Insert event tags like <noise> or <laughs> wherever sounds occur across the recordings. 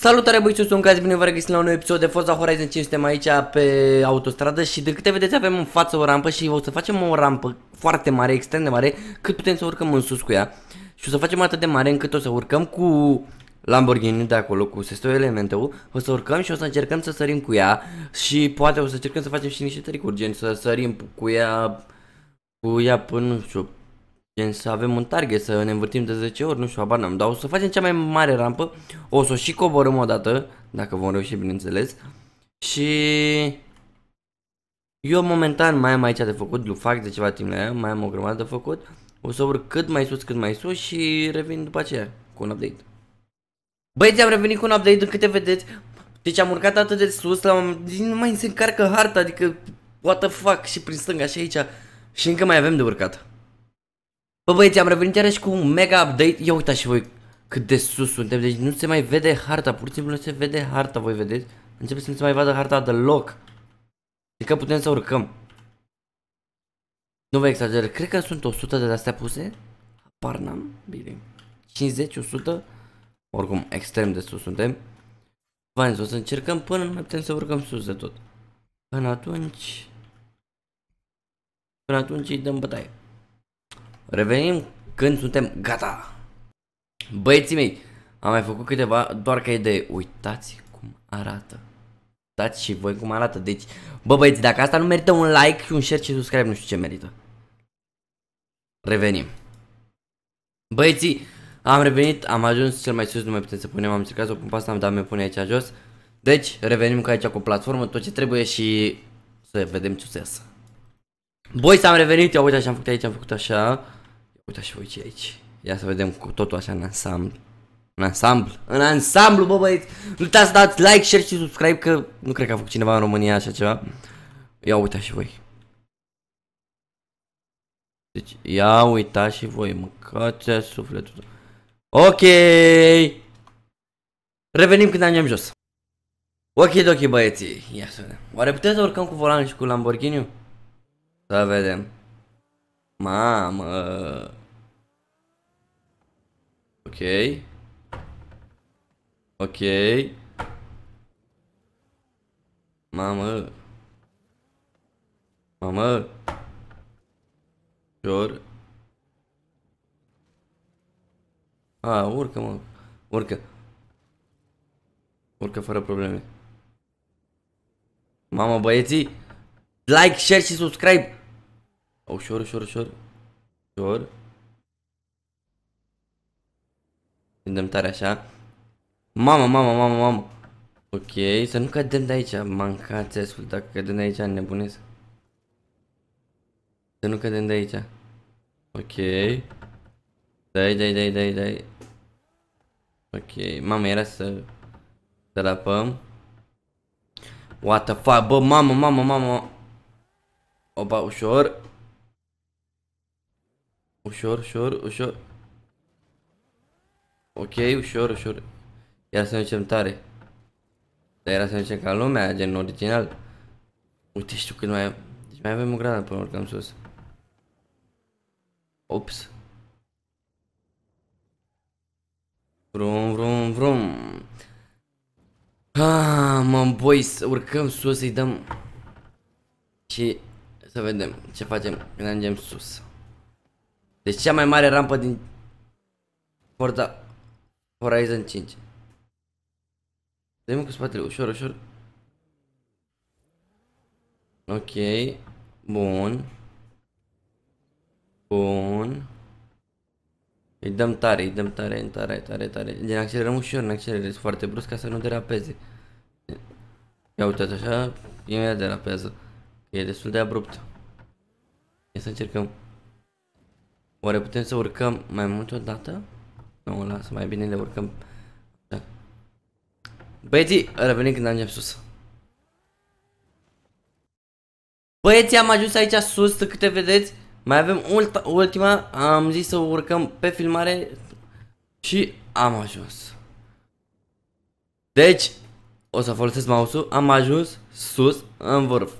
Salutare băieți, sunt Gazi, bine vă regăsim la un nou episod de Forza Horizon 5 Suntem aici pe autostradă și de câte vedeți avem în față o rampă și o să facem o rampă foarte mare, extrem de mare Cât putem să urcăm în sus cu ea. Și o să facem atât de mare încât o să urcăm cu Lamborghini de acolo, cu Sesto Elementul. O să urcăm și o să încercăm să sărim cu ea Și poate o să încercăm să facem și niște tricuri, gen să sărim cu ea Cu ea până, nu știu, Gen să avem un target, să ne învârtim de 10 ori, nu știu, habar n-am. Dar o să facem cea mai mare rampă. O să o și coborâm o dată, dacă vom reuși, bineînțeles. Și... Eu momentan mai am aici de făcut, fac de ceva timp la ea, mai am o grămadă de făcut. O să urc cât mai sus, cât mai sus și revin după aceea cu un update. Băieți, am revenit cu un update, câte vedeți. Deci am urcat atât de sus, la un... nu mai se încarcă harta, adică what the fuck și prin stânga și aici. Și încă mai avem de urcat. Bă băieți, am revenit iarăși cu un mega update. Ia uitați și voi cât de sus suntem. Deci nu se mai vede harta, pur și simplu nu se vede harta, voi vedeți? Începe să nu se mai vadă harta deloc. Adică putem să urcăm. Nu vă exager, cred că sunt 100 de astea puse. Apar n-am, bine. 50, 100. Oricum, extrem de sus suntem. Vă o să încercăm până nu mai putem să urcăm sus de tot. Până atunci... Până atunci îi dăm bătaie. Revenim când suntem gata. Băieții mei, am mai făcut câteva, doar ca idee. Uitați cum arată. Uitați și voi cum arată. Deci, bă băieți, dacă asta nu merită un like și un share și subscribe, nu știu ce merită. Revenim. Băieții, am revenit, am ajuns cel mai sus, nu mai putem să punem, am încercat să o pun pe asta, dar mi pune aici jos. Deci, revenim cu aici cu platformă, tot ce trebuie și să vedem ce o să iasă. Băi, s-am revenit, ia uite așa am făcut aici, am făcut așa. Uitați și voi ce aici. Ia să vedem cu totul așa în ansamblu. În ansamblu. În ansamblu, bă băieți. Nu uitați să dați like, share și subscribe că nu cred că a făcut cineva în România așa ceva. Ia uitați și voi. Deci, ia uitați și voi, mâncați sufletul. Ok. Revenim când ajungem jos. Ok, ok, băieții. Ia să vedem. Oare puteți să urcăm cu volan și cu Lamborghini? Să vedem. Mamă. Ok. Ok. Mamă. Mamă. Ușor. A, urcă, mă. Urcă. Urcă fără probleme. Mamă, băieții. Like, share și subscribe. Ușor, ușor, ușor. Ușor. Dăm tare așa. Mamă, mamă, mamă, mamă. Ok, să nu cădem de aici. Mancați, ascult, dacă cădem de aici, nebunesc. Să nu cădem de aici. Ok. Dai, dai, dai, dai, dai. Ok, mamă, era să... Să lapăm. What the fuck, bă, mamă, mamă, mamă. Opa, ușor. Ușor, ușor, ușor. Ok, ușor, ușor. Iar să ne ducem tare. Dar era să ne ducem ca lumea, gen original. Uite, știu cât mai... Deci mai avem o grană până urcăm sus. Ops. Vrum, vrum, vrum. Ah, mă, boys, urcăm sus, să-i dăm... Și să vedem ce facem când ajungem sus. Deci cea mai mare rampă din Forza Horizon 5. Dă-mi cu spatele, ușor, ușor. Ok. Bun. Bun. Îi dăm tare, îi dăm tare, tare, tare, tare. Gen accelerăm ușor, nu accelerez foarte brusc ca să nu derapeze. Ia uitați așa, imediat derapează. E destul de abrupt. Ia să încercăm. Oare putem să urcăm mai mult odată? Nu, lasă, mai bine le urcăm. Da. Băieții, revenim când ajungem sus. Băieții, am ajuns aici sus, câte vedeți. Mai avem ultima, am zis să urcăm pe filmare și am ajuns. Deci, o să folosesc mouse-ul, am ajuns sus, în vârf.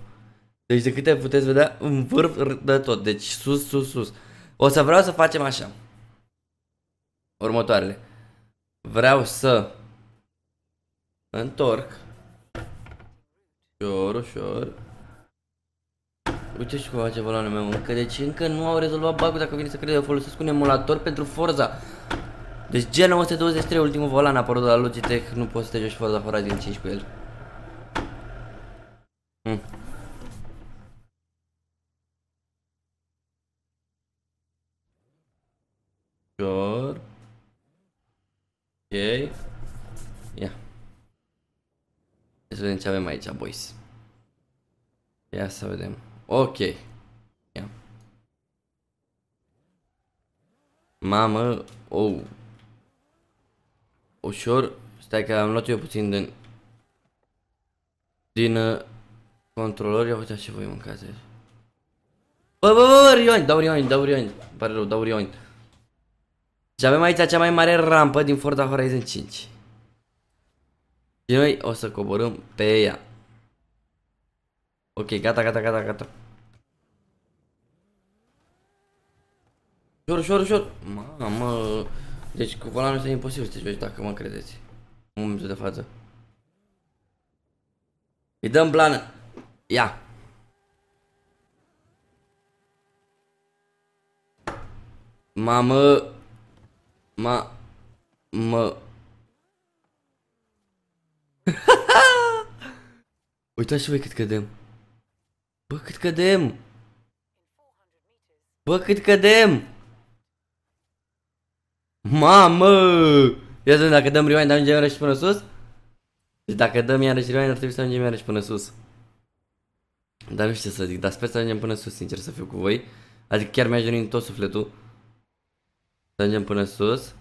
Deci de câte puteți vedea, în vârf de tot, deci sus, sus, sus. O să vreau să facem așa. Următoarele. Vreau să Întorc. Ușor, ușor. Uite și cum face volanul meu încă, deci încă nu au rezolvat bug dacă vine să crede, eu folosesc un emulator pentru Forza. Deci G923, ultimul volan a apărut de la Logitech, nu poți să te joci Forza Horizon 5 cu el. Sure. Ok. Ia. Hai să vedem ce avem aici, boys. Ia să vedem. Ok. Ia. Mamă, oh. Ușor, stai că am luat eu puțin din din uh, controlor, ia uite ce voi mâncați aici. Bă, bă, bă, rioni, dau rioni, dau rioni, pare rău, dau rioni. Și avem aici cea mai mare rampă din Forza Horizon 5. Și noi o să coborâm pe ea. Ok, gata, gata, gata, gata. Ușor, ușor, ușor. Mamă. Deci cu volanul este imposibil să te joci dacă mă credeți. În momentul de față. Îi dăm plană. Ia. Mamă. Ma... Mă... <laughs> Uitați și voi cât cădem. Bă, cât cădem! Bă, cât cădem! Mamă! Ia să dacă dăm rewind, ajungem iarăși până sus? Deci dacă dăm iarăși rewind, ar trebui să ajungem iarăși până sus. Dar nu știu ce să zic, dar sper să ajungem până sus, sincer să fiu cu voi. Adică chiar mi-aș din tot sufletul. Să ajungem până sus.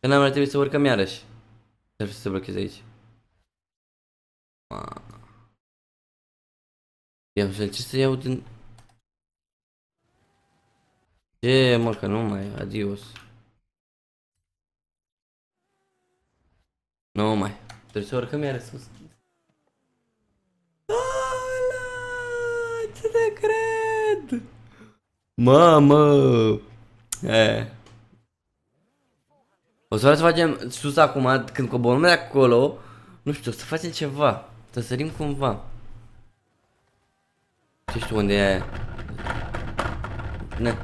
Că n-am mai trebuit să urcăm iarăși. Ce ar fi să se blocheze aici? Ia să ce să iau din... Ce mă, că nu mai, adios. Nu mai. Trebuie să urcăm iarăși sus. Ce te cred? Mamă! Eh. O să vreau să facem sus acum, când coborăm de acolo, nu știu, să facem ceva. Să sărim cumva. Ce știu unde e aia. Ne.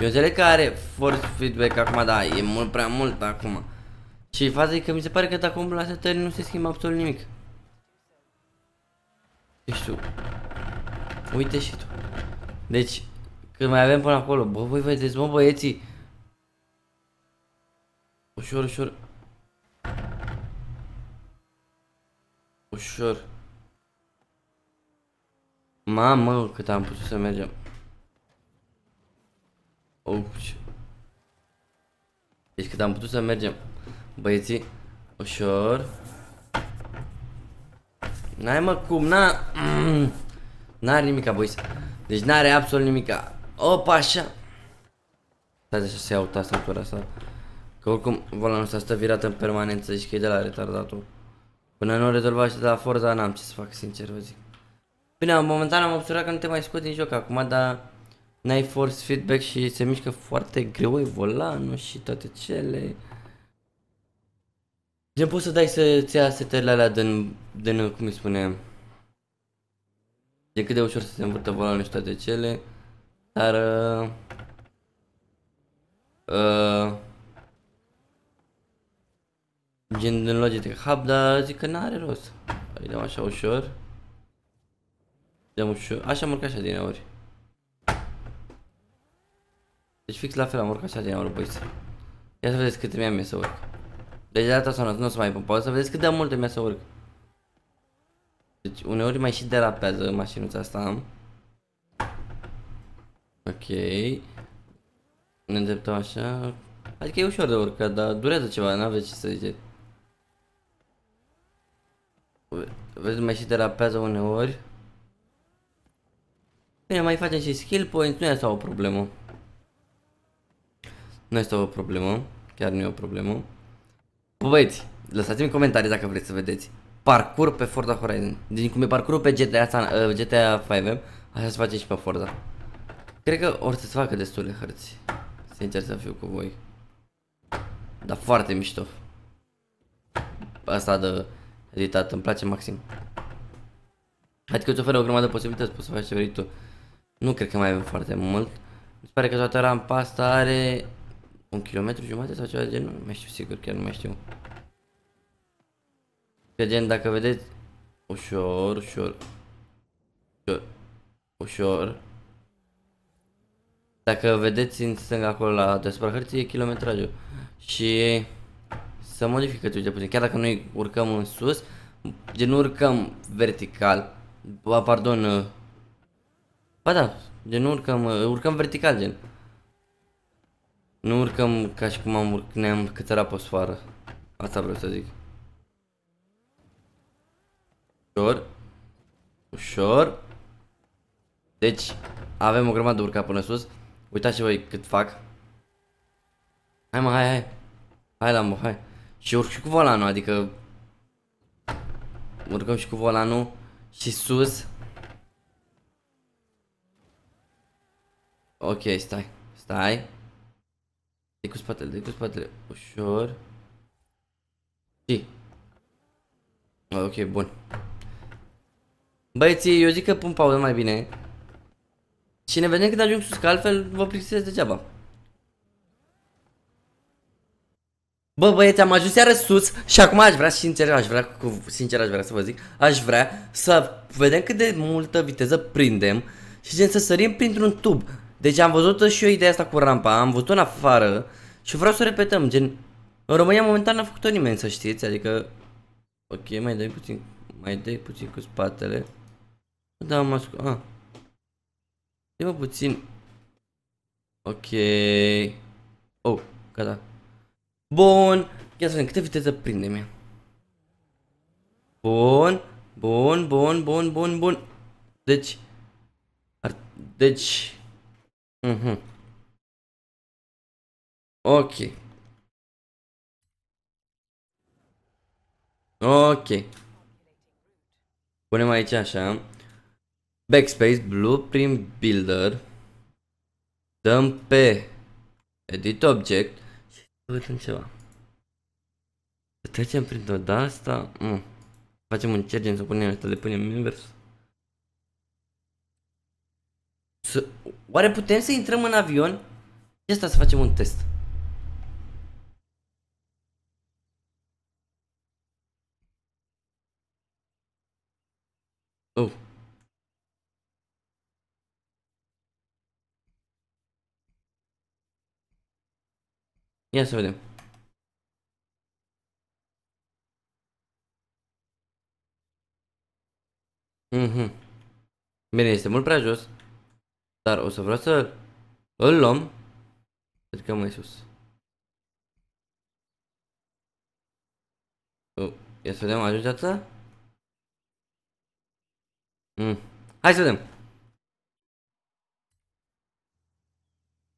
Eu înțeleg că are force feedback acum, da, e mult prea mult acum. Și faza e că mi se pare că dacă umblu la setări nu se schimbă absolut nimic. Ce știu. Uite și tu. Deci, când mai avem până acolo, bă, voi vedeți, mă, băieții, Ușor, ușor. Ușor. Mamă, cât am putut să mergem. Uci. Deci cât am putut să mergem. Băieții, ușor. N-ai mă cum, n-a... Mm. N-are nimica, boys. Deci n-are absolut nimica. Opa, așa. Stai așa să iau tastatura asta. Că oricum volanul ăsta stă virat în permanență și că e de la retardatul. Până nu rezolva și de la Forza n-am ce să fac, sincer vă zic. Bine, momentan am observat că nu te mai scot din joc acum, dar n-ai force feedback și se mișcă foarte greu e volanul și toate cele. Gen poți să dai să-ți ia setările alea din, din, cum îi spune, de cât de ușor să se învârtă volanul și toate cele, dar... Uh, uh, Gen din Logitech Hub, dar zic că n-are rost. Îi dăm așa ușor. Dăm ușor. Așa am urcat așa din ori. Deci fix la fel am urcat așa din ori, băi. Ia să vedeți cât mi-am să urc. Deci de data asta nu o să mai pun pauză, să vedeți cât de multe mi-a să urc. Deci uneori mai și derapează mașinuța asta. Ok. Ne îndreptăm așa. Adică e ușor de urcat, dar durează ceva, n-aveți ce să ziceți. Vezi, mai și terapează uneori. Bine, mai facem și skill points, nu este o problemă. Nu este o problemă, chiar nu e o problemă. Băieți, lăsați-mi comentarii dacă vreți să vedeți. Parcur pe Forza Horizon. Din cum e parcurul pe GTA, San, uh, GTA 5 așa se face și pe Forza. Cred că or să se facă destule hărți. Sincer să fiu cu voi. Dar foarte mișto. Asta de editat, îmi place maxim. Adică îți oferă o grămadă de posibilități, poți să faci ce vrei tu. Nu cred că mai avem foarte mult. Mi se pare că toată rampa asta are un kilometru jumate sau ceva de genul, nu mai știu sigur, chiar nu mai știu. Că gen, dacă vedeți, ușor, ușor, ușor, ușor. Dacă vedeți în stânga acolo la deasupra hărții e kilometrajul. Și să modifică tu de puțin, chiar dacă noi urcăm în sus, gen nu urcăm vertical, ba, pardon, uh, ba da, gen nu urcăm, uh, urcăm vertical gen. Nu urcăm ca și cum am urc, ne-am cățărat pe sfoară. Asta vreau să zic. Ușor. Ușor. Deci, avem o grămadă de urcat până sus. Uitați voi cât fac. Hai mă, hai, hai. Hai Lambo, hai. Și urc și cu volanul, adică... Urcăm și cu volanul și sus. Ok, stai. Stai. De cu spatele, de cu spatele. Ușor. Și. Ok, bun. Băieții, eu zic că pun pauză mai bine. Și ne vedem când ajung sus, că altfel vă plictisesc degeaba. Bă, băieți, am ajuns iară sus și acum aș vrea, sincer, aș vrea, cu, sincer aș vrea să vă zic, aș vrea să vedem cât de multă viteză prindem și gen să sărim printr-un tub. Deci am văzut și eu ideea asta cu rampa, am văzut în afară și vreau să o repetăm, gen, în România momentan n-a făcut-o nimeni, să știți, adică, ok, mai dai puțin, mai dai puțin cu spatele. Da, am ascult, ah. Dă-mă puțin. Ok. Oh, gata. Bun. Ia să vedem câte viteză prinde mea. Bun. Bun, bun, bun, bun, bun. Deci. Ar, deci. Mhm. Uh -huh. Ok. Ok. Punem aici așa. Backspace, Blueprint Builder. Dăm pe Edit Object și vedem ceva. Să trecem printr-o de asta. Mm. Facem un cergen să punem asta, le punem invers. Să... Oare putem să intrăm în avion? Și asta să facem un test. Oh. Ia să vedem. Mhm. Bine, este mult prea jos. Dar o să vreau să îl luăm. Cred că mai sus. Oh, ia să vedem, ajunge atâta? Mm. Hai să vedem.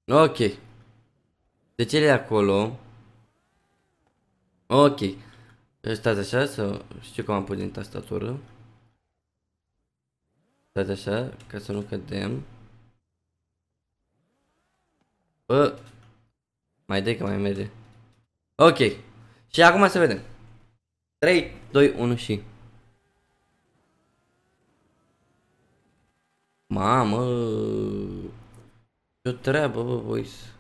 Ok. De ce e acolo? Ok. Stați așa să știu cum am pus din tastatură. Stați așa, ca să nu cădem. Bă. Mai dai că mai merge. Ok. Și acum să vedem. 3, 2, 1 și... Mamă. Ce-o treabă, bă, boys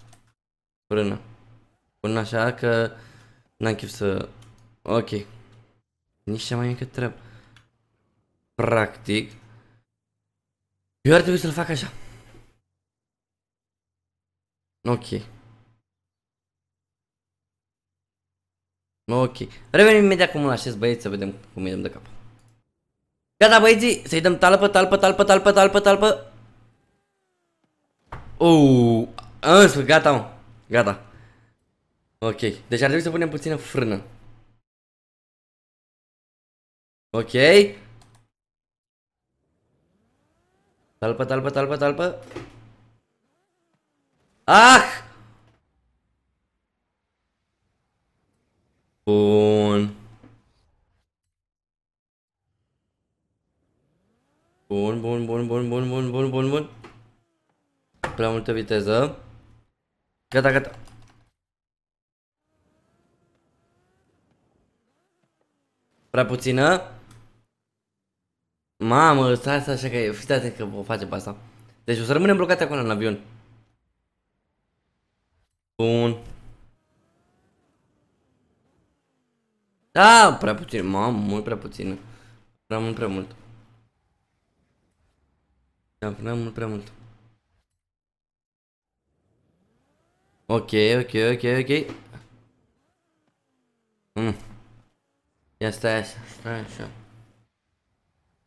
frână. Pun așa că n-am chef să... Ok. Nici cea mai mică treabă. Practic. Eu ar trebui să-l fac așa. Ok. Ok. Revenim imediat cum îl așez băieți să vedem cum îi dăm de cap. Gata băieții, să-i dăm talpă, talpă, talpă, talpă, talpă, talpă. Uuu, în gata mă. Gata. Ok. Deci ar trebui să punem puțină frână. Ok. Talpă, talpă, talpă, talpă. Ah! Bun. Bun, bun, bun, bun, bun, bun, bun, bun, bun. Prea multă viteză. Gata, gata. Prea puțină? Mamă, stai asta așa că e, fiți atent că o face pe asta. Deci o să rămânem blocate acolo în avion. Bun. Da, prea puțin. Mamă, mult prea puțin. Prea mult, prea mult. Da, prea mult, prea mult. Ok, ok, ok, ok. Mm. Ia stai așa, stai așa.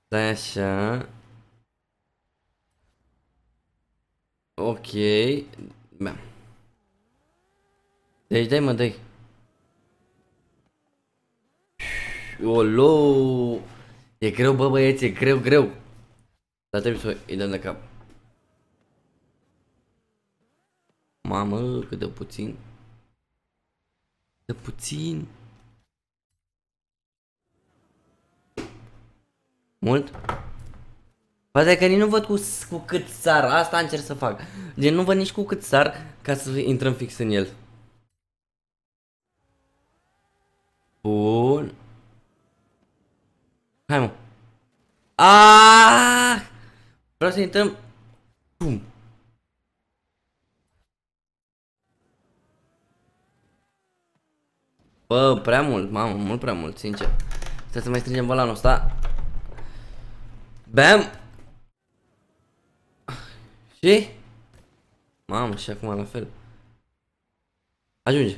Stai așa. Ok. Bă. Deci dai mă, dai. Olo! E greu, bă, băieți, e greu, greu. Dar trebuie să îi dăm de cap. Mamă, cât de puțin. De puțin. Mult? Poate că nici nu văd cu, cu cât sar, asta încerc să fac. Deci nu văd nici cu cât sar ca să intrăm fix în el. Bun. Hai mă. Ah! Vreau să intrăm. Bum. Bă, prea mult, mamă, mult prea mult, sincer. Stai să mai strângem volanul ăsta. Bam! Și? Mamă, și acum la fel. Ajunge.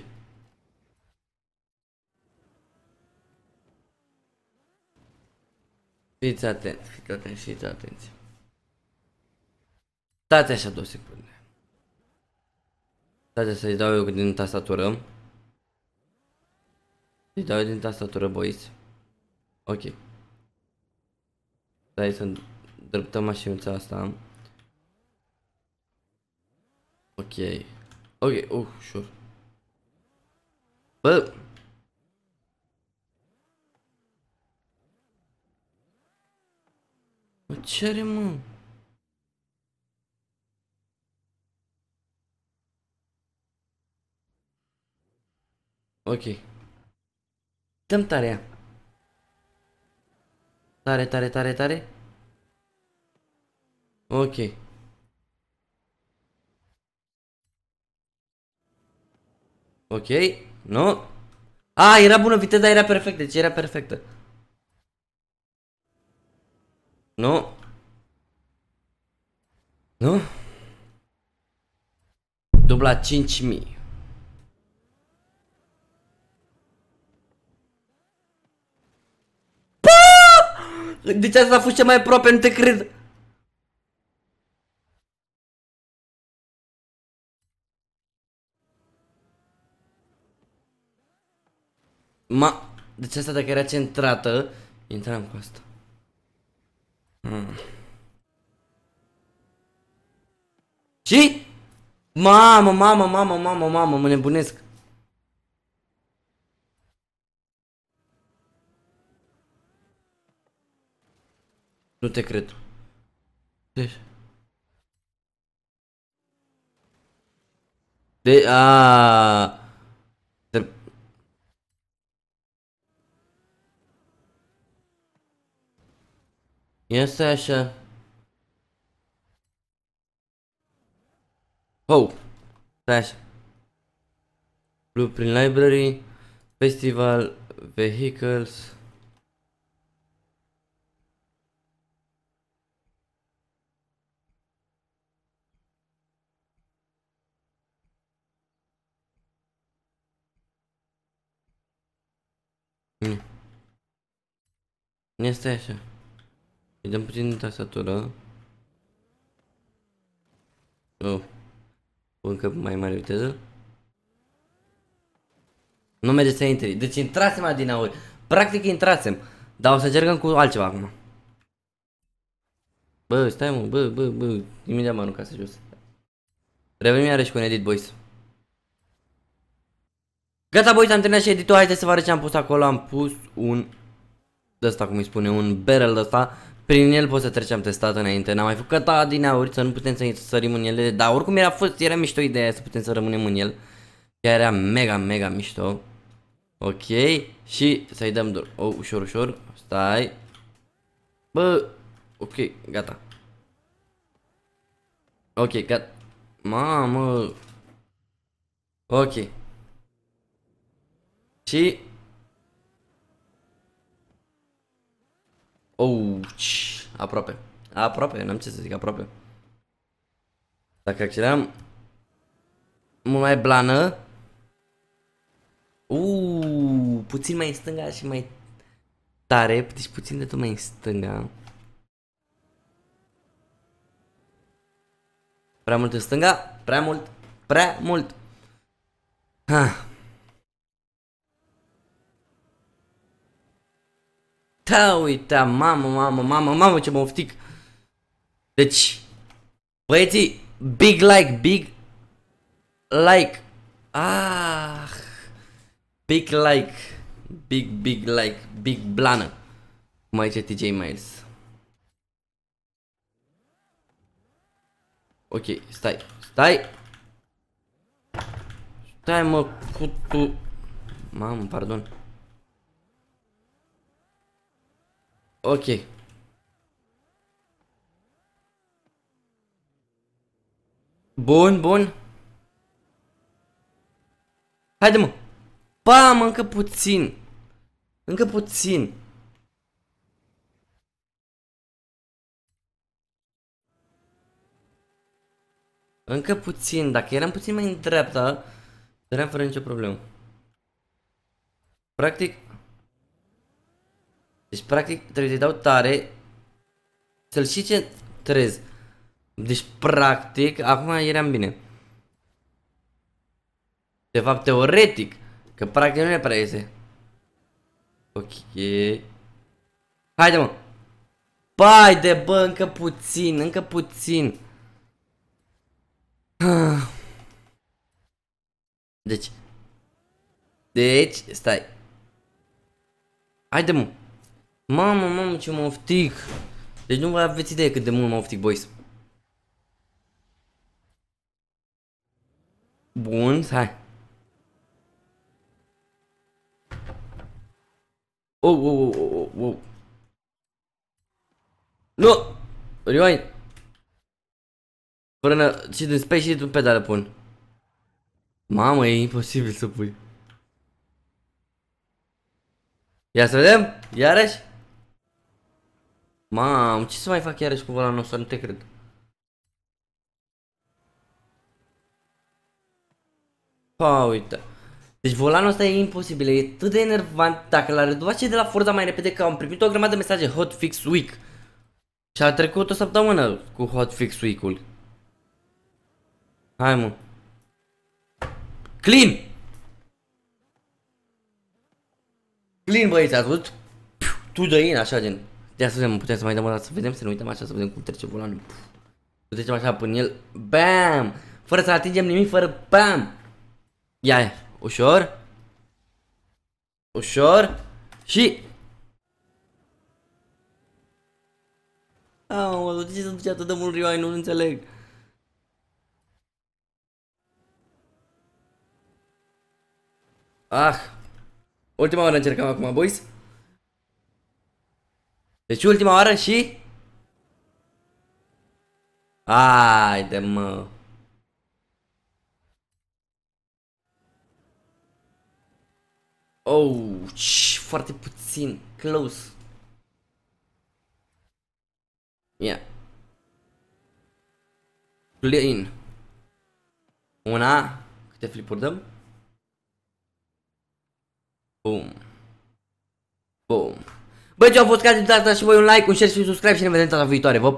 Fiți atent, fiți atent, fiți atenți. Stați așa două secunde. Stați să-i dau eu din tastatură. Îi dau eu din tastatură, boys. Ok. Stai să dreptăm mașinuța asta. Ok. Ok, uh, sure. Bă! Mă, ce are, mă? Ok. Dăm tare Tare, tare, tare, tare. Ok. Ok. Nu. A, era bună viteza, era perfectă, deci era perfectă. Nu. Nu? Dubla 5000. Deci asta a fost cea mai aproape, nu te cred. Ma... Deci asta dacă era centrată, intram cu asta. Hmm. Și? Mamă, mamă, mamă, mamă, mamă, mă nebunesc. Nu te cred. Deci... De... a. Ia stai așa. Oh! Stai așa. Blueprint Library, Festival, Vehicles. Nu. Este așa. Îi dăm puțin tastatură. Oh. Încă mai mare viteză. Nu merge să intri. Deci intrasem la din aur. Practic intrasem. Dar o să încercăm cu altceva acum. Bă, stai mă, bă, bă, bă. Imediat mă arunca să jos. Revenim iarăși cu un edit, boys. Gata, boys, am terminat și editul. Haideți să vă arăt ce am pus acolo. Am pus un... De asta, cum îi spune, un barrel de asta prin el pot să trecem testat înainte, n-am mai făcut din aur să nu putem să sărim în ele, dar oricum era fost, era mișto ideea să putem să rămânem în el. Chiar era mega, mega mișto. Ok. Și să-i dăm dur. Oh, ușor, ușor. Stai. Bă. Ok, gata. Ok, gata. Mamă. Ok. Și... Ouch. Aproape. Aproape, n-am ce să zic, aproape. Dacă accelerăm mult mai blană. Uuu, puțin mai în stânga și mai tare, deci puțin de tot mai în stânga. Prea mult în stânga, prea mult, prea mult. Ha. Da, uite, mamă, mamă, mamă, mamă, ce mă oftic. Deci, băieții, big like, big like. Ah, big like, big, big like, big blană. Cum aici TJ Miles. Ok, stai, stai. Stai mă, cu tu. Mamă, pardon. Ok. Bun, bun. Haide mă. Bam, încă puțin. Încă puțin. Încă puțin. Dacă eram puțin mai în dreapta, eram fără nicio problemă. Practic, deci, practic, trebuie să-i dau tare să-l și centrez. Deci, practic, acum eram bine. De fapt, teoretic, că practic nu ne prea iese. Ok. Haide, mă. Pai de bă, încă puțin, încă puțin. Deci. Deci, stai. Haide, mă. Mamă, mamă, ce mă oftic. Deci nu vă aveți idee cât de mult mă oftic, boys. Bun, hai. Oh, oh, oh, oh, oh. oh. Nu! Rewind! Frână și din space și din pedală pun. Mamă, e imposibil să pui. Ia să vedem, iarăși. Mam, ce să mai fac iarăși cu volanul ăsta? Nu te cred. Pa, uite. Deci volanul ăsta e imposibil, e atât de enervant dacă l-a redovat și de la Forza mai repede că am primit o grămadă de mesaje Hot Fix Week. Și a trecut o săptămână cu Hot Fix Week-ul. Hai mă. Clean! Clean băieți, ați văzut? Tu dă așa gen. Ia să vedem, putem să mai dăm o dată să vedem, să ne uităm așa, să vedem cum trece volanul. Să trecem așa până el, BAM! Fără să atingem nimic, fără BAM! Ia, ușor. Ușor. Și... Aoleu, de ce se duce atât de mult rioai, nu înțeleg. Ah. Ultima oară încercăm acum, boys. Deci ultima oară și... Haide mă. Oh, foarte puțin. Close. Yeah. Clean. Una. Câte flipuri dăm? Boom. Boom. Băi, ce au fost cazul de data și voi un like, un share și un subscribe și ne vedem data viitoare. Vă pup!